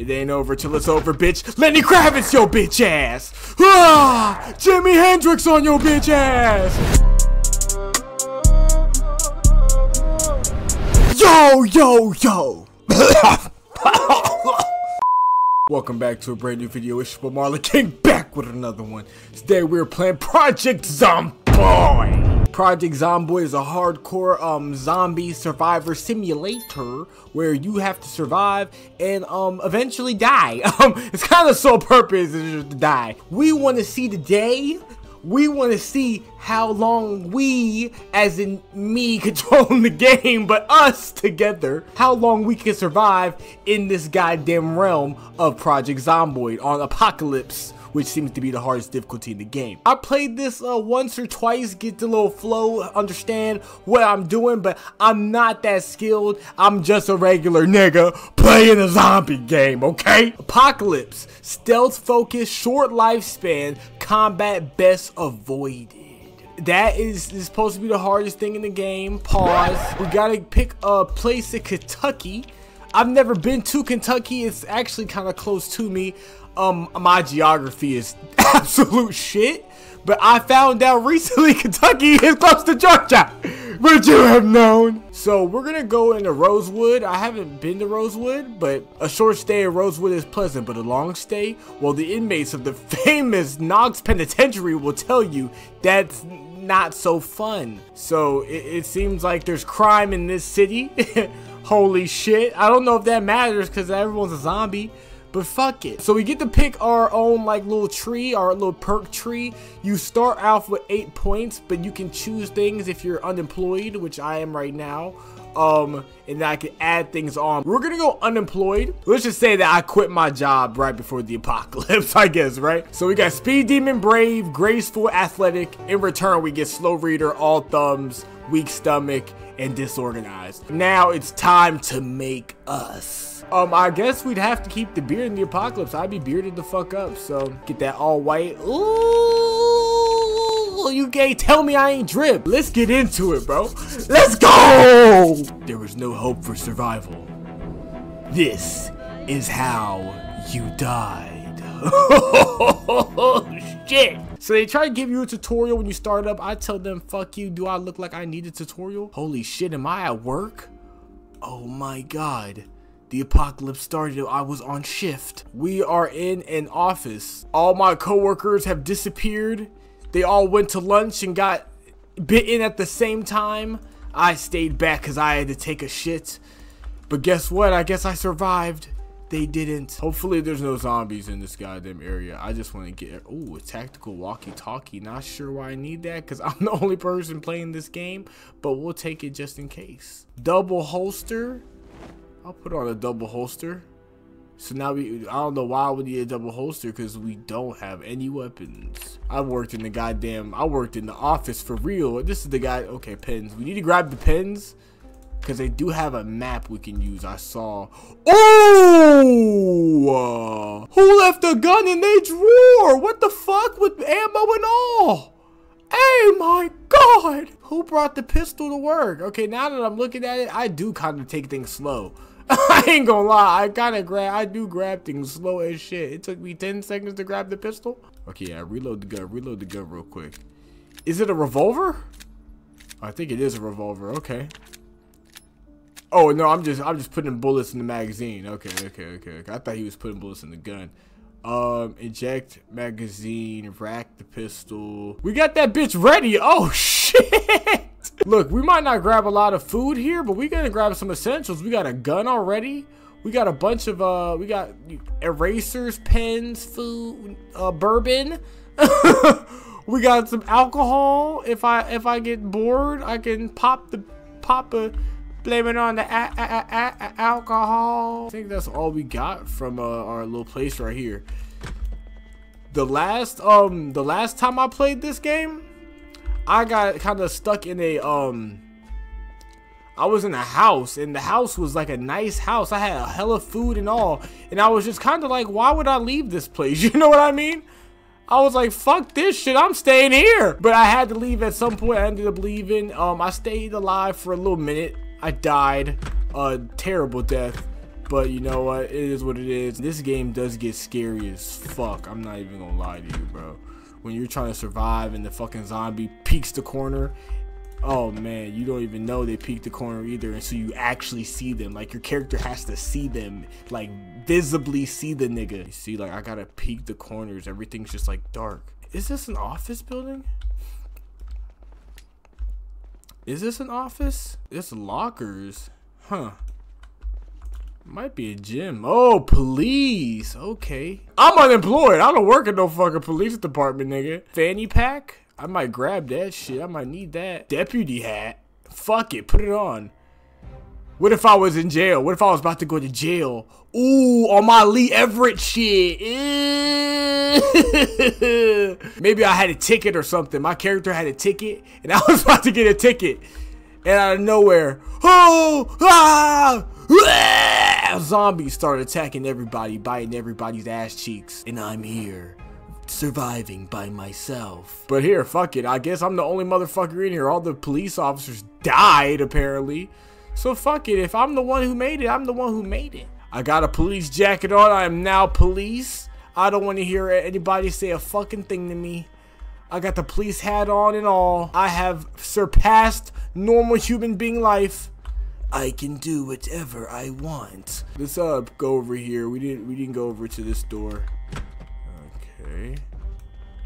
It ain't over till it's over, bitch. Lenny Kravitz, yo bitch ass. Ah, Jimi Hendrix on your bitch ass. Yo, yo, yo. Welcome back to a brand new video. It's your Marland King back with another one. Today we're playing Project Zomboid. Project Zomboid is a hardcore um, zombie survivor simulator where you have to survive and um, eventually die. Um, it's kind of sole purpose is to die. We want to see today we want to see how long we, as in me controlling the game, but us together, how long we can survive in this goddamn realm of Project Zomboid on Apocalypse which seems to be the hardest difficulty in the game. I played this uh, once or twice, get the little flow, understand what I'm doing, but I'm not that skilled. I'm just a regular nigga playing a zombie game, okay? Apocalypse, stealth focus, short lifespan, combat best avoided that is, is, supposed to be the hardest thing in the game. Pause. We gotta pick a place in Kentucky. I've never been to Kentucky. It's actually kind of close to me. Um, my geography is absolute shit. But I found out recently Kentucky is close to Georgia. Would you have known? So we're gonna go into Rosewood. I haven't been to Rosewood, but a short stay in Rosewood is pleasant, but a long stay, well, the inmates of the famous Knox Penitentiary will tell you that's not so fun. So it, it seems like there's crime in this city. Holy shit. I don't know if that matters because everyone's a zombie. But fuck it. So we get to pick our own like little tree, our little perk tree. You start off with eight points, but you can choose things if you're unemployed, which I am right now. Um, and I can add things on. We're gonna go unemployed. Let's just say that I quit my job right before the apocalypse, I guess, right? So we got Speed Demon Brave, Graceful, Athletic. In return, we get Slow Reader, All Thumbs, Weak Stomach, and Disorganized. Now it's time to make us. Um, I guess we'd have to keep the beard in the apocalypse. I'd be bearded the fuck up. So get that all white. Ooh, you gay? Tell me I ain't drip. Let's get into it, bro. Let's go. There was no hope for survival. This is how you died. Shit. So they try to give you a tutorial when you start up. I tell them, fuck you. Do I look like I need a tutorial? Holy shit, am I at work? Oh my god. The apocalypse started, I was on shift. We are in an office. All my coworkers have disappeared. They all went to lunch and got bitten at the same time. I stayed back because I had to take a shit. But guess what? I guess I survived. They didn't. Hopefully there's no zombies in this goddamn area. I just want to get... Oh, a tactical walkie-talkie. Not sure why I need that because I'm the only person playing this game. But we'll take it just in case. Double holster. I'll put on a double holster. So now we, I don't know why we need a double holster because we don't have any weapons. I worked in the goddamn, I worked in the office for real. This is the guy, okay, pens. We need to grab the pens because they do have a map we can use. I saw, oh, uh, who left a gun in their drawer? What the fuck with ammo and all? Hey, my God. Who brought the pistol to work? Okay, now that I'm looking at it, I do kind of take things slow. I ain't gonna lie, I kinda grab, I do grab things slow as shit. It took me 10 seconds to grab the pistol. Okay, yeah, reload the gun, reload the gun real quick. Is it a revolver? I think it is a revolver, okay. Oh, no, I'm just, I'm just putting bullets in the magazine. Okay, okay, okay, okay. I thought he was putting bullets in the gun. Um, eject magazine, rack the pistol. We got that bitch ready. Oh, shit. Look, we might not grab a lot of food here, but we gotta grab some essentials. We got a gun already. We got a bunch of, uh, we got erasers, pens, food, uh, bourbon. we got some alcohol. If I, if I get bored, I can pop the, pop a, blame it on the a a a alcohol. I think that's all we got from, uh, our little place right here. The last, um, the last time I played this game, I got kind of stuck in a um I was in a house and the house was like a nice house. I had a hell of food and all. And I was just kind of like, why would I leave this place? You know what I mean? I was like, fuck this shit, I'm staying here. But I had to leave at some point. I ended up leaving. Um, I stayed alive for a little minute. I died. A terrible death. But you know what? It is what it is. This game does get scary as fuck. I'm not even gonna lie to you, bro. When you're trying to survive and the fucking zombie peeks the corner oh man, you don't even know they peeked the corner either, and so you actually see them. Like your character has to see them, like visibly see the nigga. You see, like I gotta peek the corners. Everything's just like dark. Is this an office building? Is this an office? It's lockers. Huh. Might be a gym. Oh, police. Okay. I'm unemployed. I don't work at no fucking police department, nigga. Fanny pack? I might grab that shit. I might need that. Deputy hat. Fuck it. Put it on. What if I was in jail? What if I was about to go to jail? Ooh, on my Lee Everett shit. Maybe I had a ticket or something. My character had a ticket, and I was about to get a ticket. And out of nowhere, oh, ah, ah, zombies start attacking everybody, biting everybody's ass cheeks. And I'm here surviving by myself. But here, fuck it. I guess I'm the only motherfucker in here. All the police officers died, apparently. So fuck it. If I'm the one who made it, I'm the one who made it. I got a police jacket on. I am now police. I don't want to hear anybody say a fucking thing to me. I got the police hat on and all. I have surpassed normal human being life. I can do whatever I want. Let's uh go over here. We didn't we didn't go over to this door. Okay.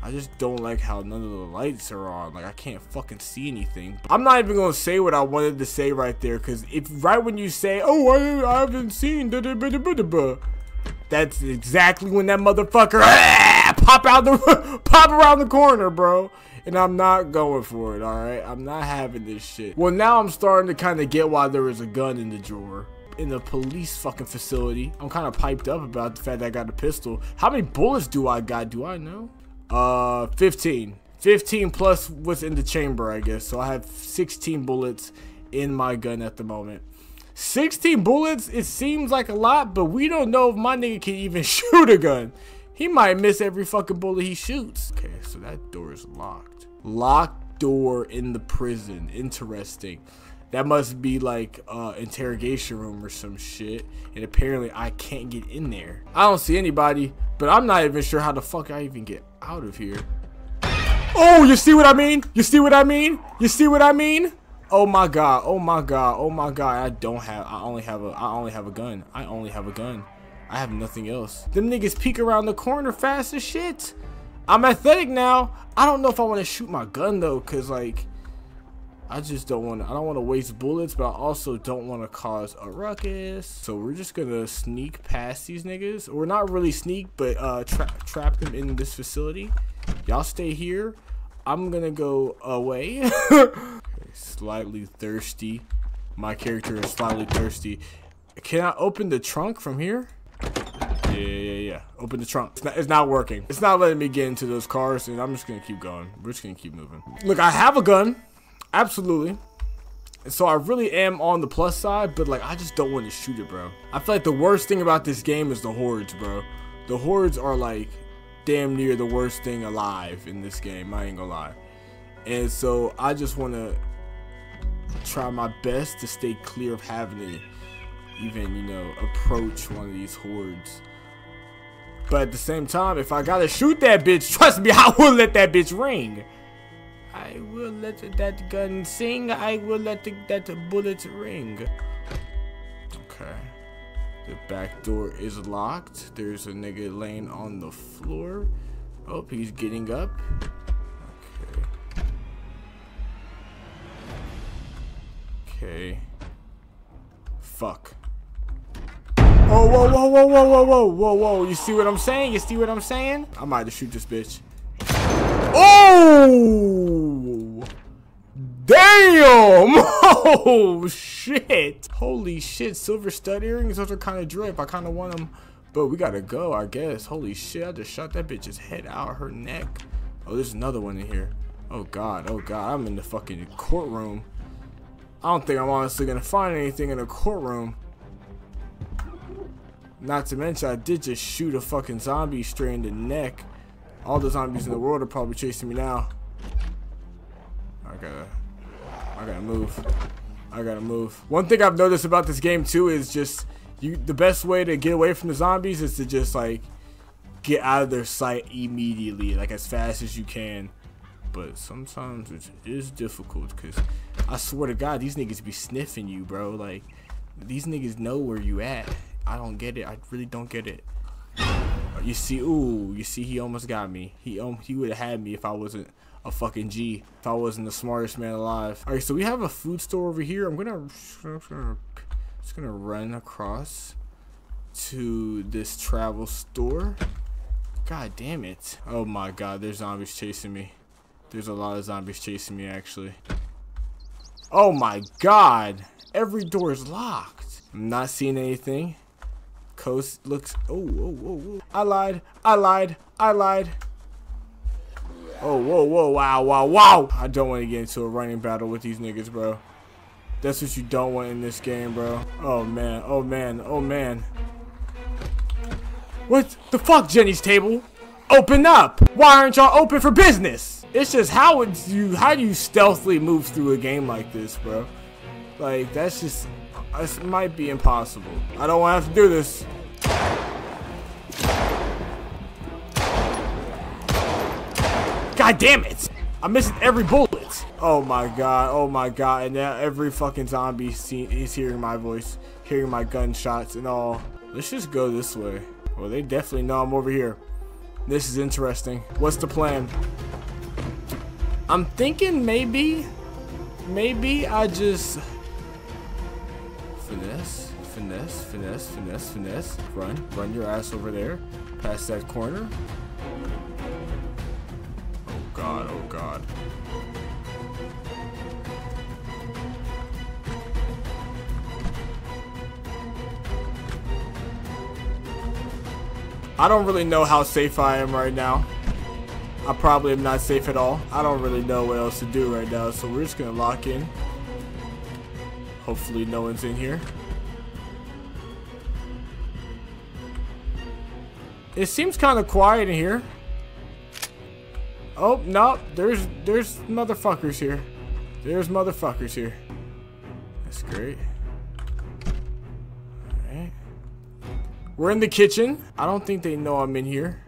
I just don't like how none of the lights are on. Like, I can't fucking see anything. I'm not even gonna say what I wanted to say right there, because if right when you say, oh, I, I haven't seen da da da that's exactly when that motherfucker ah, pop out the pop around the corner, bro. And I'm not going for it, alright? I'm not having this shit. Well, now I'm starting to kind of get why there was a gun in the drawer in the police fucking facility. I'm kind of piped up about the fact that I got a pistol. How many bullets do I got? Do I know? Uh, 15. 15 plus what's in the chamber, I guess. So I have 16 bullets in my gun at the moment. 16 bullets, it seems like a lot, but we don't know if my nigga can even shoot a gun. He might miss every fucking bullet he shoots. Okay, so that door is locked. Locked door in the prison. Interesting. That must be like uh interrogation room or some shit. And apparently I can't get in there. I don't see anybody, but I'm not even sure how the fuck I even get out of here. Oh, you see what I mean? You see what I mean? You see what I mean? Oh my god. Oh my god. Oh my god. I don't have I only have a I only have a gun. I only have a gun. I have nothing else. Them niggas peek around the corner fast as shit. I'm athletic now. I don't know if I want to shoot my gun though, cause like I just don't want to, I don't want to waste bullets, but I also don't want to cause a ruckus. So we're just going to sneak past these niggas. We're not really sneak, but uh, tra trap them in this facility. Y'all stay here. I'm going to go away. slightly thirsty. My character is slightly thirsty. Can I open the trunk from here? Yeah, yeah, yeah. Open the trunk. It's not, it's not working. It's not letting me get into those cars, and I'm just to keep going. We're just to keep moving. Look, I have a gun. Absolutely. So I really am on the plus side, but like I just don't want to shoot it, bro. I feel like the worst thing about this game is the hordes, bro. The hordes are like damn near the worst thing alive in this game. I ain't gonna lie. And so I just want to try my best to stay clear of having to even, you know, approach one of these hordes. But at the same time, if I gotta shoot that bitch, trust me, I will let that bitch ring. I will let that gun sing. I will let the, that bullet ring. Okay. The back door is locked. There's a nigga laying on the floor. Oh, he's getting up. Okay. Okay. Fuck. Oh, whoa, whoa, whoa, whoa, whoa, whoa, whoa, whoa. You see what I'm saying? You see what I'm saying? I might to shoot this bitch. Oh! Damn! Oh, shit. Holy shit. Silver stud earrings. Those are kind of drip. I kind of want them. But we gotta go, I guess. Holy shit. I just shot that bitch's head out her neck. Oh, there's another one in here. Oh, God. Oh, God. I'm in the fucking courtroom. I don't think I'm honestly gonna find anything in the courtroom. Not to mention, I did just shoot a fucking zombie straight in the neck. All the zombies in the world are probably chasing me now. I gotta, I gotta move. I gotta move. One thing I've noticed about this game too is just You the best way to get away from the zombies is to just like get out of their sight immediately, like as fast as you can. But sometimes it is difficult because I swear to God, these niggas be sniffing you, bro. Like these niggas know where you at. I don't get it. I really don't get it. You see, ooh, you see, he almost got me. He um, he would have had me if I wasn't a fucking G. If I wasn't the smartest man alive. All right, so we have a food store over here. I'm gonna, just gonna run across to this travel store. God damn it. Oh my god, there's zombies chasing me. There's a lot of zombies chasing me, actually. Oh my god. Every door is locked. I'm not seeing anything. Coast looks... Oh, whoa, whoa, whoa. I lied. I lied. I lied. Oh, whoa, whoa, wow, wow, wow. I don't want to get into a running battle with these niggas, bro. That's what you don't want in this game, bro. Oh, man. Oh, man. Oh, man. What the fuck, Jenny's table? Open up! Why aren't y'all open for business? It's just how would you how do you stealthily move through a game like this, bro? Like that's just this might be impossible. I don't want to have to do this. God damn it! I'm missing every bullet. Oh my god, oh my god, and now every fucking zombie is hearing my voice, hearing my gunshots and all. Let's just go this way. Well, they definitely know I'm over here. This is interesting. What's the plan? I'm thinking maybe, maybe I just finesse, finesse, finesse, finesse, finesse. Run, run your ass over there, past that corner. Oh God, oh God. I don't really know how safe I am right now. I probably am not safe at all. I don't really know what else to do right now, so we're just gonna lock in. Hopefully no one's in here. It seems kind of quiet in here. Oh, no, there's, there's motherfuckers here. There's motherfuckers here. That's great. Alright. We're in the kitchen. I don't think they know I'm in here.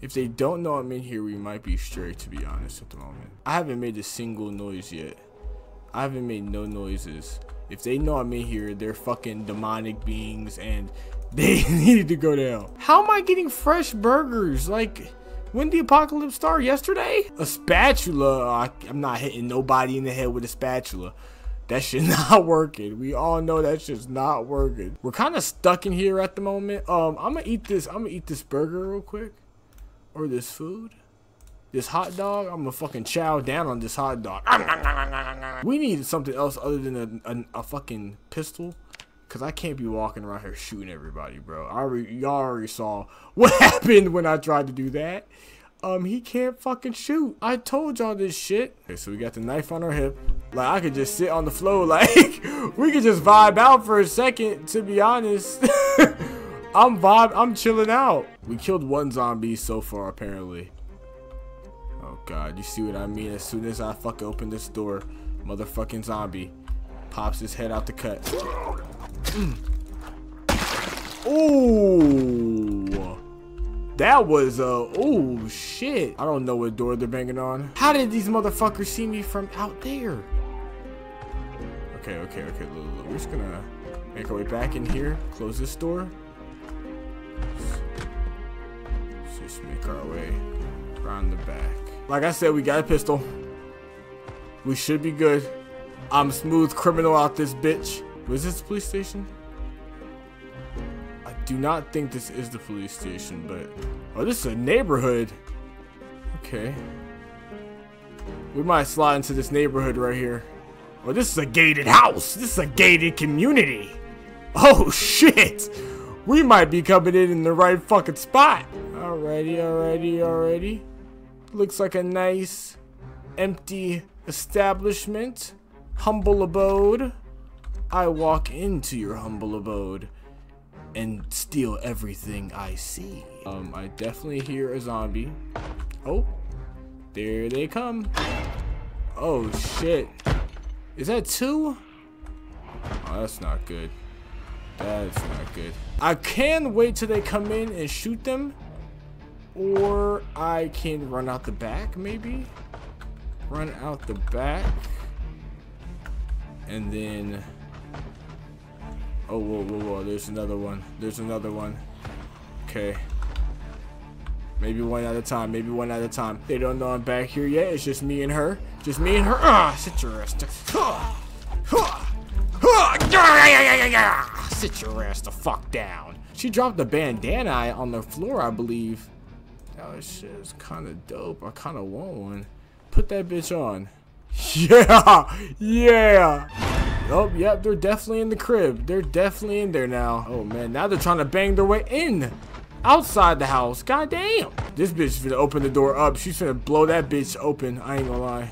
If they don't know I'm in here, we might be straight, to be honest, at the moment. I haven't made a single noise yet. I haven't made no noises. If they know I'm in here, they're fucking demonic beings and they needed to go down. How am I getting fresh burgers? Like, when the apocalypse start? Yesterday? A spatula. I, I'm not hitting nobody in the head with a spatula. That shit not working. We all know that shit's not working. We're kind of stuck in here at the moment. Um, I'm gonna eat this. I'm gonna eat this burger real quick, or this food, this hot dog. I'm gonna fucking chow down on this hot dog. We need something else other than a, a, a fucking pistol. Cause I can't be walking around here shooting everybody, bro. I already, y'all already saw what happened when I tried to do that um, he can't fucking shoot. I told y'all this shit. Okay, so we got the knife on our hip. Like, I could just sit on the floor. Like, we could just vibe out for a second, to be honest. I'm vibe, I'm chilling out. We killed one zombie so far, apparently. Oh, God, you see what I mean? As soon as I fucking open this door, motherfucking zombie pops his head out the cut. Mm. Ooh. That was, uh, oh, shit. I don't know what door they're banging on. How did these motherfuckers see me from out there? Okay, okay, okay. We're just gonna make our way back in here. Close this door. Let's just make our way around the back. Like I said, we got a pistol. We should be good. I'm smooth criminal out this bitch. Was this the police station? I do not think this is the police station, but... Oh, this is a neighborhood. Okay. We might slide into this neighborhood right here. Oh, this is a gated house. This is a gated community. Oh, shit. We might be coming in in the right fucking spot. Alrighty, alrighty, alrighty. Looks like a nice, empty establishment. Humble abode. I walk into your humble abode and steal everything I see. Um, I definitely hear a zombie. Oh, there they come. Oh shit. Is that two? Oh, that's not good. That's not good. I can wait till they come in and shoot them. Or I can run out the back, maybe? Run out the back. And then... Oh, whoa, whoa, whoa. There's another one. There's another one. Okay. Maybe one at a time. Maybe one at a time. They don't know I'm back here yet. It's just me and her. Just me and her. Ah, sit your ass. Ah, ah, ah, sit your ass the fuck down. She dropped the bandana on the floor, I believe. That shit is kind of dope. I kind of want one. Put that bitch on. Yeah, yeah. Oh, yep, they're definitely in the crib. They're definitely in there now. Oh, man, now they're trying to bang their way in. Outside the house. God damn. This bitch is gonna open the door up. She's gonna blow that bitch open. I ain't gonna lie.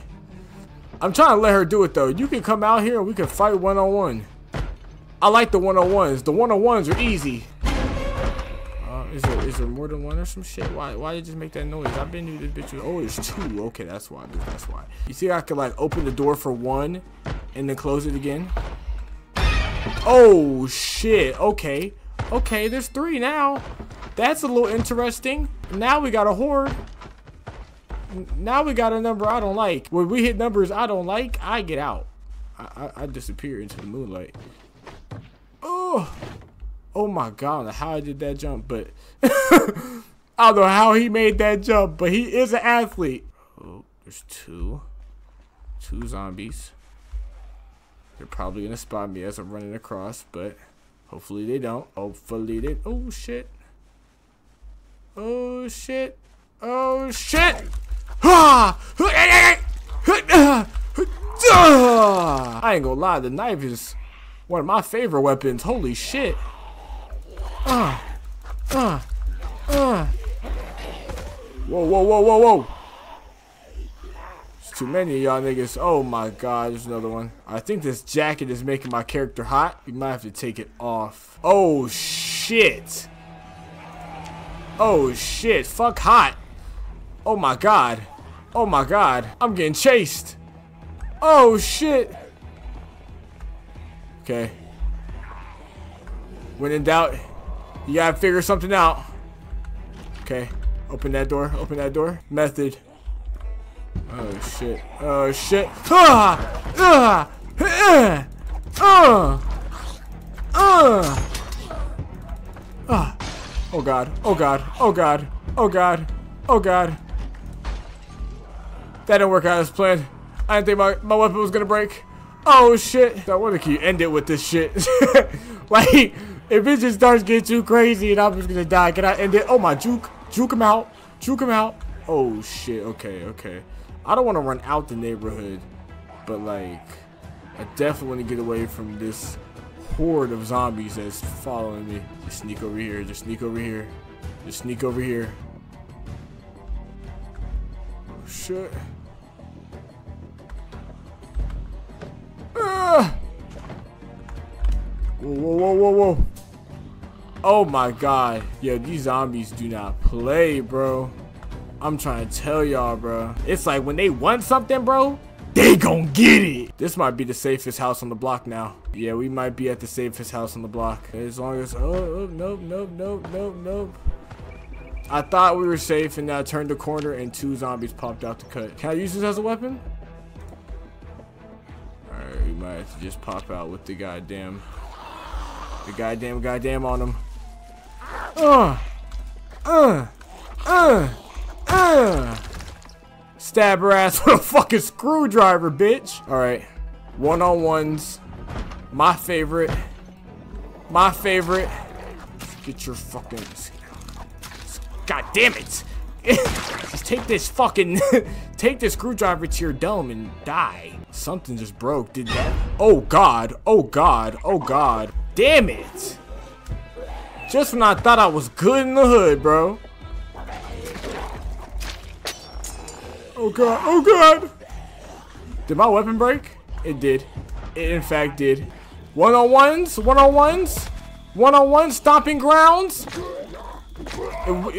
I'm trying to let her do it, though. You can come out here and we can fight one-on-one. -on -one. I like the one-on-ones. The one-on-ones are easy. Is there is there more than one or some shit? Why why did you just make that noise? I've been to this bitch. Oh, it's two. Okay, that's why. That's why. You see, I could like open the door for one, and then close it again. Oh shit. Okay. Okay, there's three now. That's a little interesting. Now we got a horde. Now we got a number I don't like. When we hit numbers I don't like, I get out. I, I, I disappear into the moonlight. Oh. Oh my god, how I did that jump, but I don't know how he made that jump, but he is an athlete. Oh, there's two. Two zombies. They're probably gonna spot me as I'm running across, but hopefully they don't. Hopefully they oh shit. Oh shit. Oh shit! I ain't gonna lie, the knife is one of my favorite weapons. Holy shit. Uh, uh, uh. Whoa, whoa, whoa, whoa, whoa. There's too many y'all niggas. Oh my god, there's another one. I think this jacket is making my character hot. We might have to take it off. Oh shit. Oh shit, fuck hot. Oh my god. Oh my god. I'm getting chased. Oh shit. Okay. When in doubt, you gotta figure something out. Okay. Open that door. Open that door. Method. Oh shit. Oh shit. Ah! Ah! Ah! Ah! Ah! Oh god. Oh god. Oh god. Oh god. Oh god. That didn't work out as planned. I didn't think my, my weapon was gonna break. Oh shit. I wonder can you end it with this shit? like if it just starts getting too crazy and I'm just gonna die, can I end it? Oh my juke. Juke him out. Juke him out. Oh shit. Okay, okay. I don't want to run out the neighborhood, but like, I definitely want to get away from this horde of zombies that's following me. Just sneak over here. Just sneak over here. Just sneak over here. Oh shit. Ah! Whoa, whoa, whoa, whoa, whoa. Oh my god. Yo, these zombies do not play, bro. I'm trying to tell y'all, bro. It's like when they want something, bro, they gon' get it. This might be the safest house on the block now. Yeah, we might be at the safest house on the block. As long as, oh, oh nope, nope, nope, nope, nope. I thought we were safe and I turned the corner and two zombies popped out to cut. Can I use this as a weapon? Alright, we might have to just pop out with the goddamn, the goddamn goddamn on them. Uh, uh, uh, uh. Stab her ass with a fucking screwdriver, bitch. All right, one-on-ones. My favorite. My favorite. Get your fucking. God damn it. just take this fucking. take this screwdriver to your dome and die. Something just broke. Did that? Oh god. Oh god. Oh god. Damn it. Just when I thought I was good in the hood, bro. Oh god, oh god! Did my weapon break? It did. It in fact did. One-on-ones? One-on-ones? One-on-one stomping grounds?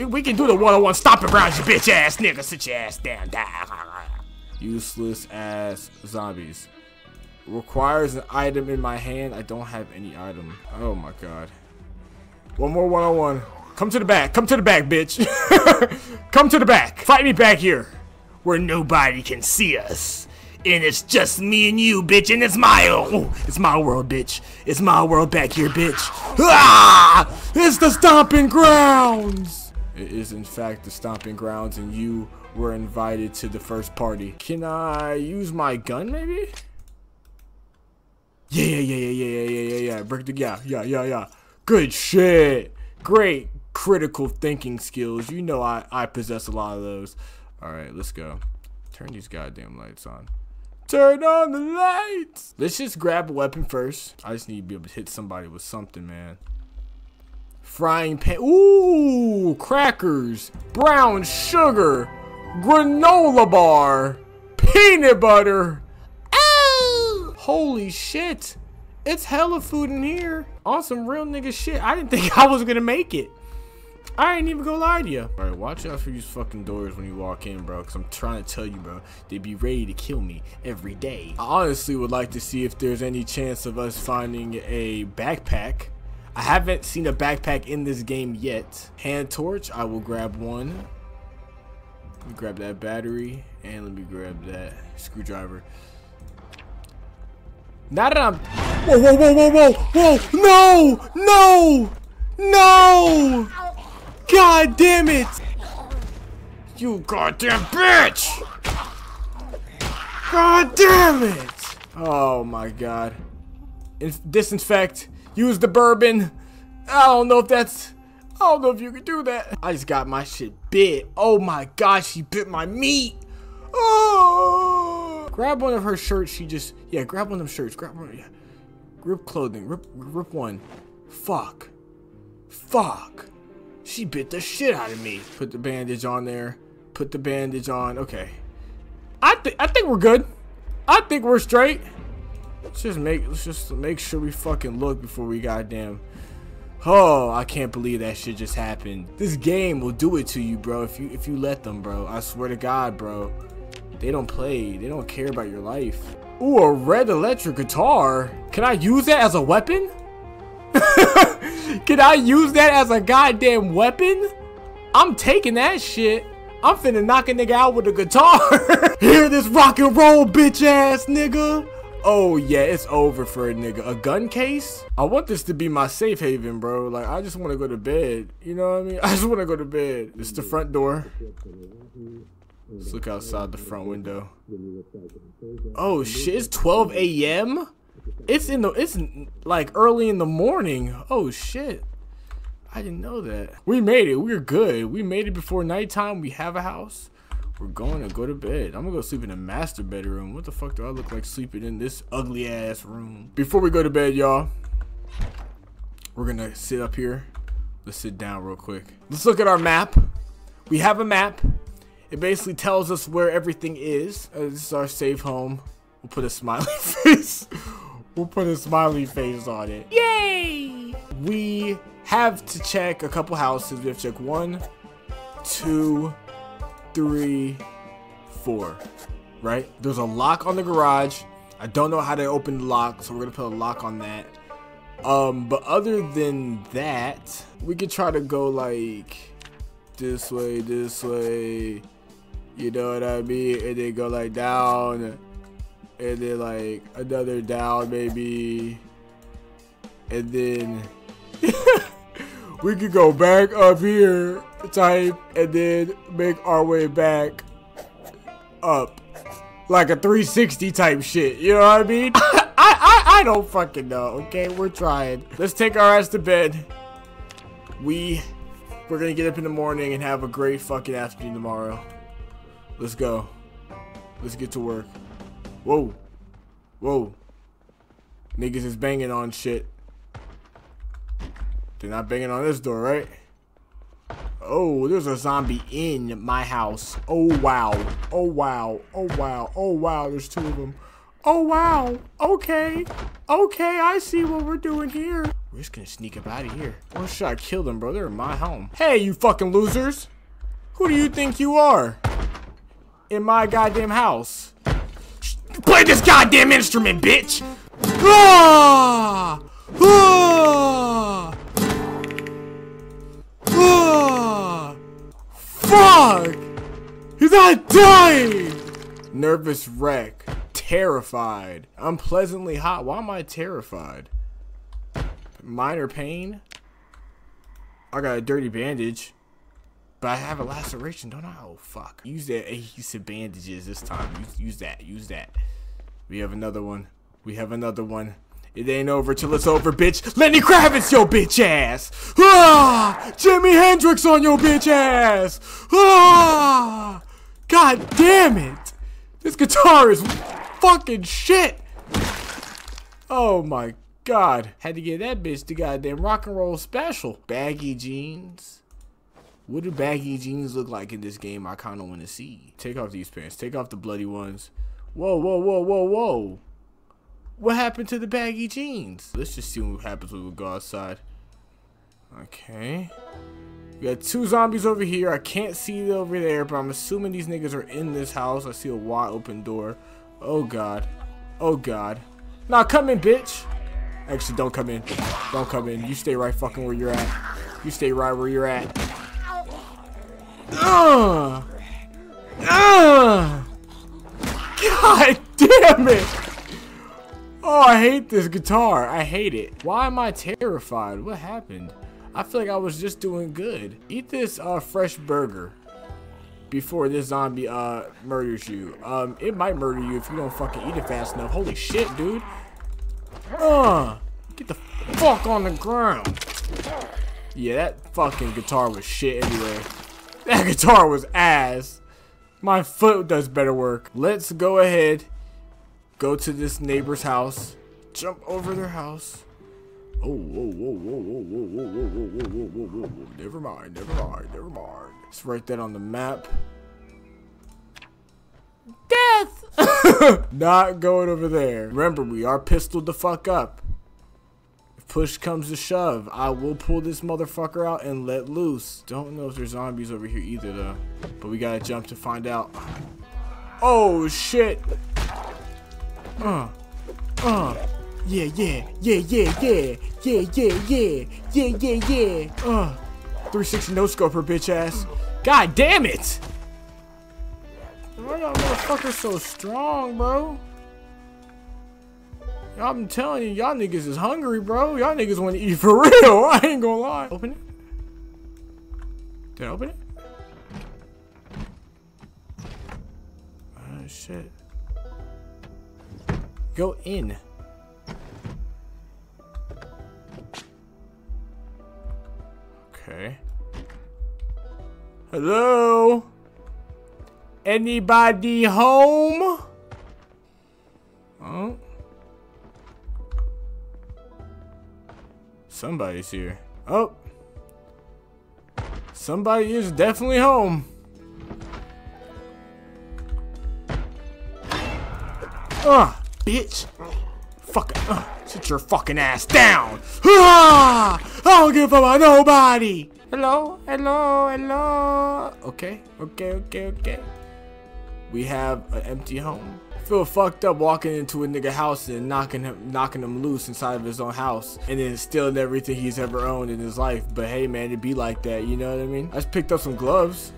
We can do the one-on-one stomping grounds, you bitch ass nigga. Sit your ass down. Useless ass zombies. Requires an item in my hand. I don't have any item. Oh my god. One more one-on-one. Come to the back. Come to the back, bitch. Come to the back. Fight me back here. Where nobody can see us. And it's just me and you, bitch, and it's my it's my world, bitch. It's my world back here, bitch. Ah! It's the stomping grounds. It is in fact the stomping grounds, and you were invited to the first party. Can I use my gun, maybe? Yeah, yeah, yeah, yeah, yeah, yeah, yeah, yeah. Break the yeah, yeah, yeah, yeah. Good shit. Great critical thinking skills. You know I I possess a lot of those. All right, let's go. Turn these goddamn lights on. Turn on the lights! Let's just grab a weapon first. I just need to be able to hit somebody with something, man. Frying pan. Ooh, crackers, brown sugar, granola bar, peanut butter. Holy shit. It's hella food in here. On some real nigga shit. I didn't think I was gonna make it. I ain't even gonna lie to you. Alright, watch out for these fucking doors when you walk in, bro. Because I'm trying to tell you, bro. They be ready to kill me every day. I honestly would like to see if there's any chance of us finding a backpack. I haven't seen a backpack in this game yet. Hand torch, I will grab one. Grab that battery. And let me grab that screwdriver. Now that I'm... Whoa, whoa, whoa, whoa, whoa, whoa! No! No! No! God damn it! You goddamn bitch! God damn it! Oh my god. disinfect. Use the bourbon. I don't know if that's... I don't know if you can do that. I just got my shit bit. Oh my god, she bit my meat. Oh! Grab one of her shirts. She just... Yeah, grab one of them shirts. Grab one. Yeah. Rip clothing. Rip, rip one. Fuck. Fuck. She bit the shit out of me. Put the bandage on there. Put the bandage on. Okay. I think I think we're good. I think we're straight. Let's just make let's just make sure we fucking look before we goddamn. Oh, I can't believe that shit just happened. This game will do it to you, bro. If you if you let them, bro. I swear to God, bro. They don't play. They don't care about your life. Ooh, a red electric guitar. Can I use that as a weapon? Can I use that as a goddamn weapon? I'm taking that shit. I'm finna knock a nigga out with a guitar. Hear this rock and roll bitch ass nigga. Oh yeah, it's over for a nigga. A gun case? I want this to be my safe haven, bro. Like, I just want to go to bed. You know what I mean? I just want to go to bed. It's the front door. Let's look outside the front window. Oh, oh shit, it's 12 a.m.? It's in the it's like early in the morning. Oh shit. I didn't know that. We made it. We're good. We made it before nighttime. We have a house. We're going to go to bed. I'm gonna go sleep in the master bedroom. What the fuck do I look like sleeping in this ugly ass room? Before we go to bed, y'all, we're gonna sit up here. Let's sit down real quick. Let's look at our map. We have a map. It basically tells us where everything is. Uh, this is our safe home. We'll put a smiley face. We'll put a smiley face on it. Yay! We have to check a couple houses. We have to check one, two, three, four. Right? There's a lock on the garage. I don't know how to open the lock, so we're gonna put a lock on that. Um, but other than that, we could try to go like this way, this way. You know what I mean? And then go like down. And then like another down maybe. And then we could go back up here type and then make our way back up. Like a 360 type shit. You know what i mean? I, I i don't fucking know okay? We're trying. Let's take our ass to bed. We we're gonna get up in the morning and have a great fucking afternoon tomorrow let's go let's get to work Whoa. Whoa. Niggas is banging on shit. They're not banging on this door, right? Oh, there's a zombie in my house. Oh, wow. Oh, wow. Oh, wow. Oh, wow. There's two of them. Oh, wow. Okay. Okay, I see what we're doing here. We're just gonna sneak up out of here. Or should I kill them, bro? They're in my home. Hey, you fucking losers. Who do you think you are? In my goddamn house. Play this goddamn instrument, bitch! Ah! Ah! Ah! Fuck! He's not dying! Nervous wreck. Terrified. Unpleasantly hot. Why am I terrified? Minor pain? I got a dirty bandage. But I have a laceration, don't I? Oh, fuck. Use that adhesive bandages this time. Use, use that. Use that. We have another one. We have another one. It ain't over till it's over, bitch. Lenny Kravitz, yo bitch ass. Ah! Jimi Hendrix on your bitch ass. Ah! God damn it. This guitar is fucking shit. Oh my god. Had to get that bitch the goddamn rock and roll special. Baggy jeans. What do baggy jeans look like in this game? I kind of want to see. Take off these pants. Take off the bloody ones. Whoa, whoa, whoa, whoa, whoa. What happened to the baggy jeans? Let's just see what happens when we go outside. Okay. We got two zombies over here. I can't see over there, but I'm assuming these niggas are in this house. I see a wide open door. Oh, God. Oh, God. Now come in, bitch. Actually, don't come in. Don't come in. You stay right fucking where you're at. You stay right where you're at. Ugh. Ugh. God damn it. Oh, I hate this guitar. I hate it. Why am I terrified? What happened? I feel like I was just doing good. Eat this uh, fresh burger before this zombie uh murders you. Um, it might murder you if you don't fucking eat it fast enough. Holy shit, dude. Uh, get the fuck on the ground. Yeah, that fucking guitar was shit anyway. That guitar was ass. My foot does better work. Let's go ahead, go to this neighbor's house, jump over their house. Oh, whoa, whoa, whoa, whoa, whoa, whoa, whoa, whoa, whoa, whoa, whoa, whoa, whoa. Never mind, never mind, never mind. Let's write that on the map. Death! Not going over there. Remember, we are pistoled the fuck up. Push comes to shove, I will pull this motherfucker out and let loose. Don't know if there's zombies over here either, though. But we gotta jump to find out. Oh, shit. Uh. Uh. Yeah, yeah, yeah, yeah, yeah, yeah, yeah, yeah, yeah, yeah, yeah. Uh, 360 no scoper, bitch ass. God damn it! Why y'all motherfuckers so strong, bro? I'm telling you, y'all niggas is hungry, bro. Y'all niggas want to eat for real. I ain't gonna lie. Open it. Did I open it? Oh, shit. Go in. Okay. Hello? Anybody home? Oh. Somebody's here. Oh. Somebody is definitely home. Ah, bitch. Fucking, uh, sit your fucking ass down. Ah! I don't give fuck about nobody. Hello, hello, hello. Okay, okay, okay, okay. We have an empty home. Feel fucked up walking into a nigga house and knocking him, knocking him loose inside of his own house, and then stealing everything he's ever owned in his life. But hey, man, it be like that. You know what I mean? I just picked up some gloves.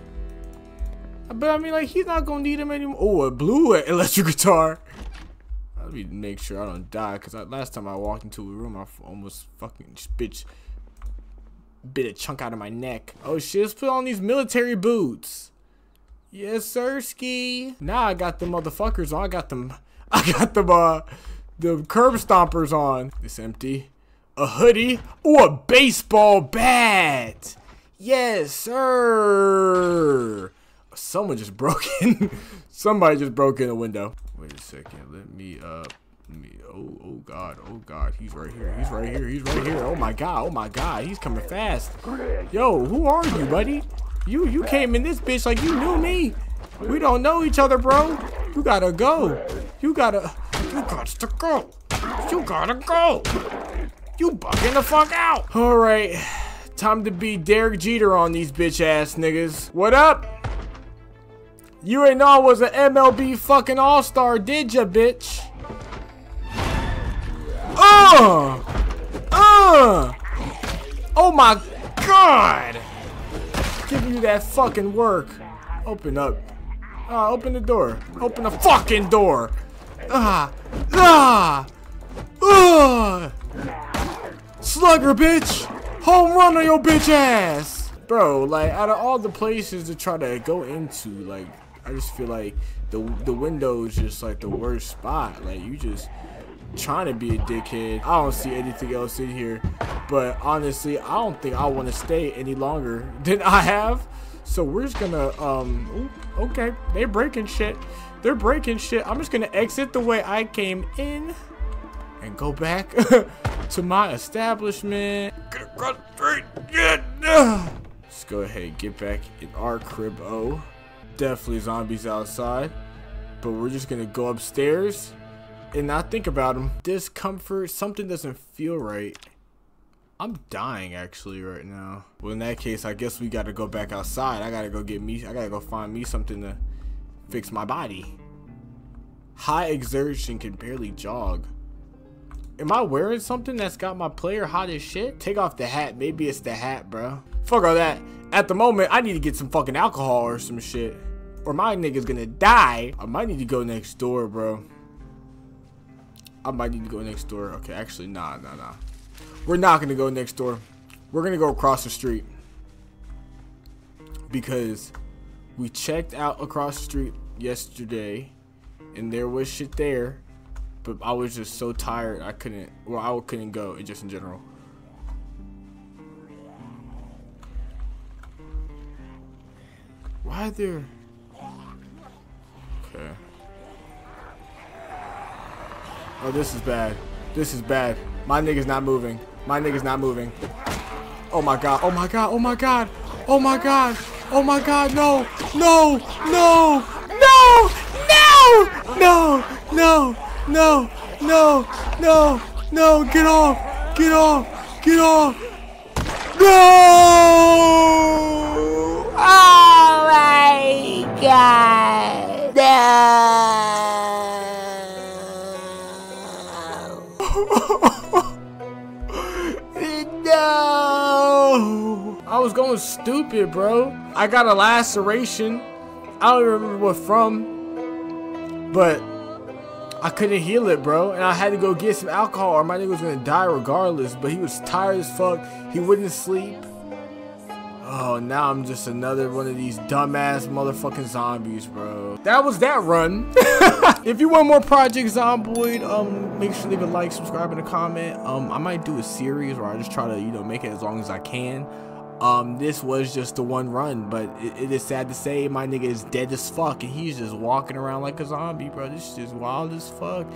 But I mean, like, he's not gonna need them anymore. Oh, a blue electric guitar. Let me make sure I don't die, because last time I walked into a room, I almost fucking bitch bit a chunk out of my neck. Oh shit, let's put on these military boots. Yes, sir, ski. Now I got the motherfuckers on. I got them. I got them. Uh, the curb stompers on. It's empty. A hoodie. Oh, a baseball bat. Yes, sir. Someone just broke in. Somebody just broke in a window. Wait a second. Let me uh let me oh oh god. Oh god. He's right here. He's right here. He's right here. Oh my god. Oh my god. He's coming fast. Yo, who are you, buddy? You you came in this bitch like you knew me. We don't know each other, bro. You gotta go. You gotta you got to go. You gotta go. You bugging the fuck out. Alright. Time to be Derek Jeter on these bitch ass niggas. What up? You ain't know I was an MLB fucking all-star, did ya, bitch? Uh! Uh! Oh my god! Giving you that fucking work. Open up. Ah, open the door. Open the fucking door! Ah! Ah! Ah! Slugger, bitch! Home run on your bitch ass! Bro, like, out of all the places to try to go into, like, I just feel like the the window is just like the worst spot. Like you just trying to be a dickhead. I don't see anything else in here. But honestly, I don't think I want to stay any longer than I have. So we're just gonna um okay, they're breaking shit. They're breaking shit. I'm just gonna exit the way I came in and go back to my establishment. Let's go ahead and get back in our crib O definitely zombies outside. But we're just gonna go upstairs and not think about them. Discomfort, something doesn't feel right. I'm dying actually right now. Well, in that case, I guess we gotta go back outside. I gotta go get me, I gotta go find me something to fix my body. High exertion can barely jog. Am I wearing something that's got my player hot as shit? Take off the hat. Maybe it's the hat, bro. Fuck all that. At the moment, I need to get some fucking alcohol or some shit or my nigga's gonna die. I might need to go next door, bro. I might need to go next door. Okay, actually, nah, nah, nah. We're not gonna go next door. We're gonna go across the street. Because we checked out across the street yesterday and there was shit there. But I was just so tired I couldn't well I couldn't go just in general. Why there Okay. Oh, this is bad. This is bad. My nigga's not moving. My nigga's not moving. Oh my god. Oh my god. Oh my god. Oh my god. Oh my god. No. No. No. No. No. No. No. No. No. No. No. Get off. Get off. Get off. No. Oh my god. No! no! I was going stupid, bro. I got a laceration. I don't remember what from, but I couldn't heal it, bro. And I had to go get some alcohol or my nigga was gonna die regardless. But he was tired as fuck. He wouldn't sleep. Oh, now I'm just another one of these dumbass motherfucking zombies, bro. That was that run. if you want more Project Zomboid, um, make sure to leave a like, subscribe, and a comment. Um, I might do a series where I just try to, you know, make it as long as I can. Um, this was just the one run, but it, it is sad to say my nigga is dead as fuck, and he's just walking around like a zombie, bro. This is wild as fuck.